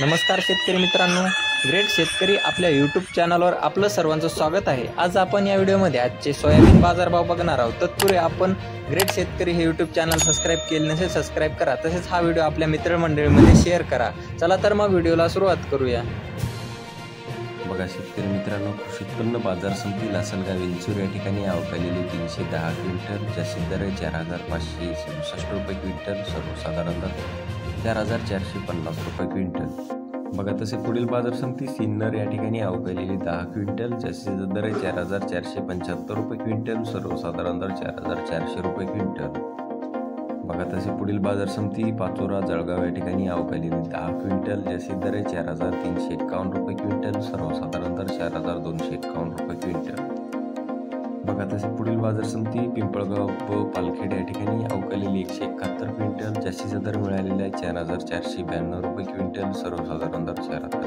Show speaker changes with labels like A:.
A: नमस्कार शेतकरी मित्रांनो. ग्रेट शेतकरी आपल्या यूट्यूब चॅनलवर आपलं सर्वांचं स्वागत आहे. आज आपण या व्हिडिओमध्ये आजचे सोयाबीन बाजारभाव बघणार आहोत. तत्पूर्वी आपण ग्रेट शेतकरी हे यूट्यूब चॅनल सबस्क्राईब केले नसेल सबस्क्राईब करा. तसेच हा व्हिडिओ आपल्या मित्रमंडळीमध्ये शेअर करा. चला तर मग व्हिडिओला सुरुवात करूया.
B: बघा शेतकरी मित्रांनो कृषी उत्पन्न बाजार समिती लासलगाव इंचूर या ठिकाणी अवकालेली तीनशे दहा क्विंटल जास्तीत दर आहे चार हजार पाचशे सदुसष्ट रुपये क्विंटल सर्वसाधारणतः चार हजार चारशे पन्नास रुपये क्विंटल. बघा तसे पुढील बाजार समिती सिन्नर या ठिकाणी अवकालेली दहा क्विंटल जास्तीत दर आहे चार हजार चारशे पंच्याहत्तर रुपये क्विंटल सर्वसाधारण दर चार हजार चारशे रुपये क्विंटल. बघा तसे पुढील बाजार समिती पाचोरा जळगाव या ठिकाणी अवकालेली दहा क्विंटल जास्तीत दर आहे चार हजार तीनशे एकावन्न रुपये क्विंटल सर्वसाधारण दर चार हजार दोनशे एकावन्न रुपये क्विंटल. बघा तसे पुढील बाजार समिती पिंपळगाव व पालखेड या ठिकाणी जास्तीचा दर मिळालेला आहे. चार हजार चारशे ब्याण्णव रुपये क्विंटल सर्वसाधारण दर चार हजार.